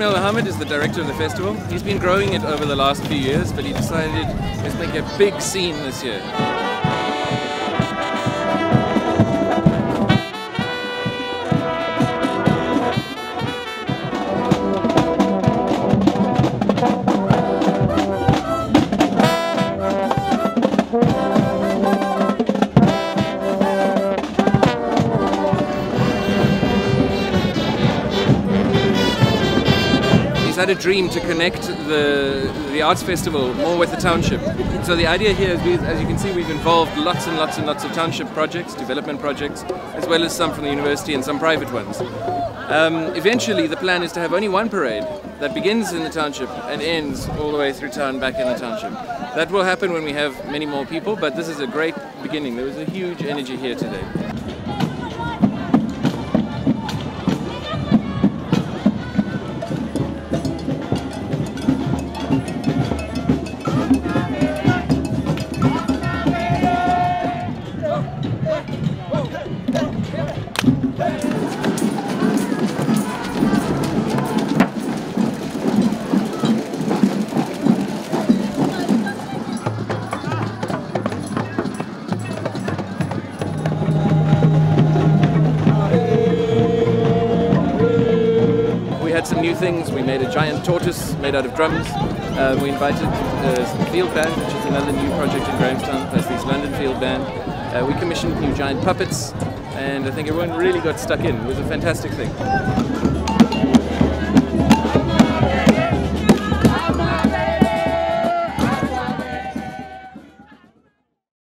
Ismail Mahomed is the director of the festival. He's been growing it over the last few years, but he decided let's make a big scene this year. Had a dream to connect the the arts festival more with the township. So the idea here is, we, as you can see, we've involved lots and lots and lots of township projects, development projects, as well as some from the university and some private ones. Um, eventually, the plan is to have only one parade that begins in the township and ends all the way through town back in the township. That will happen when we have many more people, but this is a great beginning. There was a huge energy here today. Had some new things. We made a giant tortoise made out of drums. Uh, we invited uh, Field Band, which is another new project in Grahamstown, plus this London Field Band. Uh, we commissioned new giant puppets, and I think everyone really got stuck in. It was a fantastic thing.